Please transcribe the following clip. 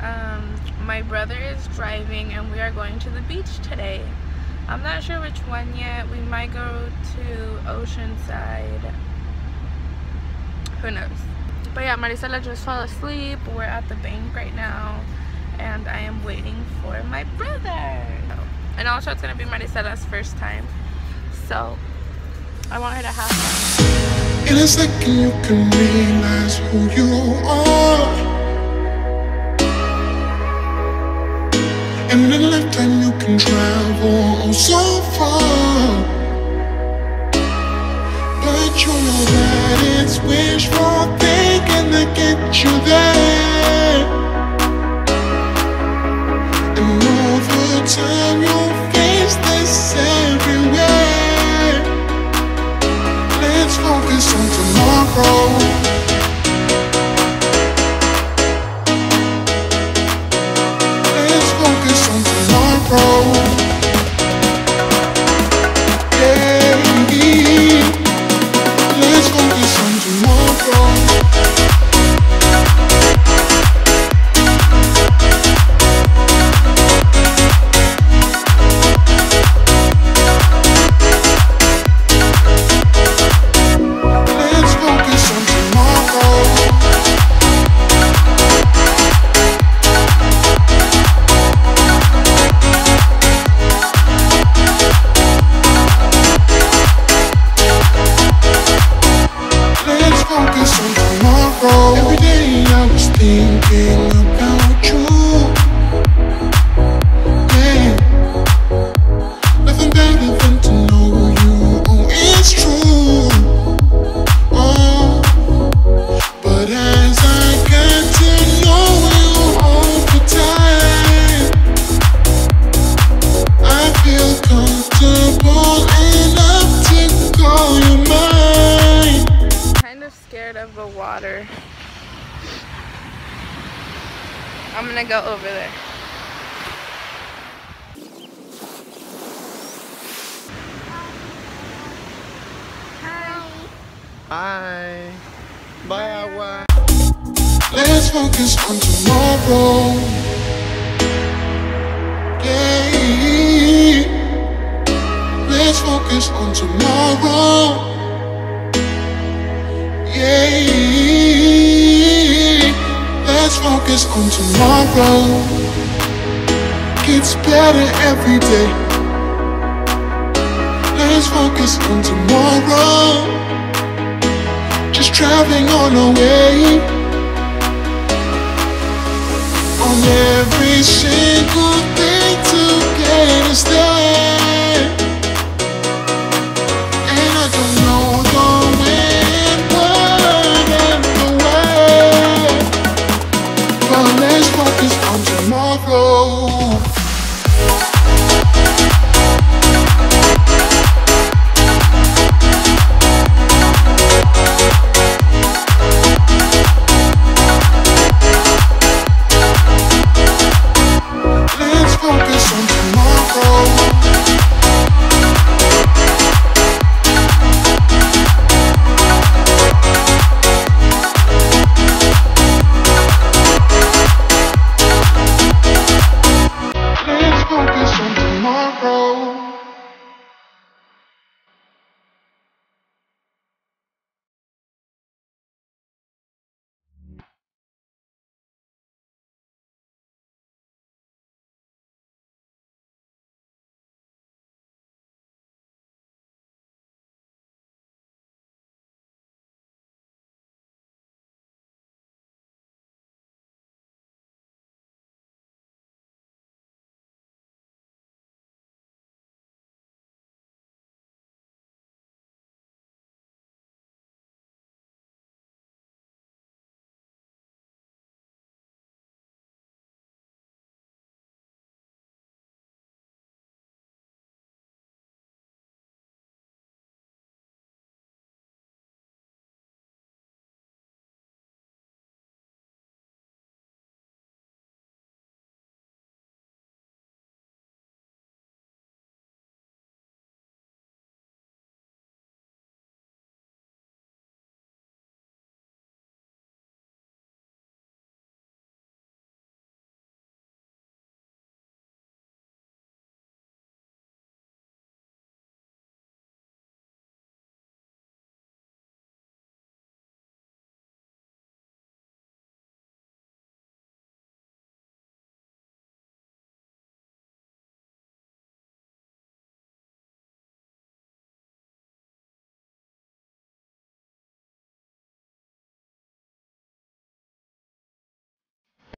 Um, my brother is driving and we are going to the beach today. I'm not sure which one yet. We might go to Oceanside. Who knows? But yeah, Marisela just fell asleep. We're at the bank right now and I am waiting for my brother. And also it's gonna be Marisela's first time. So I want her to have fun. In a second you can realize who you are in a lifetime you can travel so far. But you know that it's wishful thinking to get you there. And over time tomorrow. I'm gonna go over there. Bye. Bye, agua. Let's focus on tomorrow. Yeah. Let's focus on tomorrow. Focus on tomorrow. Gets better every day. Let's focus on tomorrow. Just traveling on our way on every single thing Oh.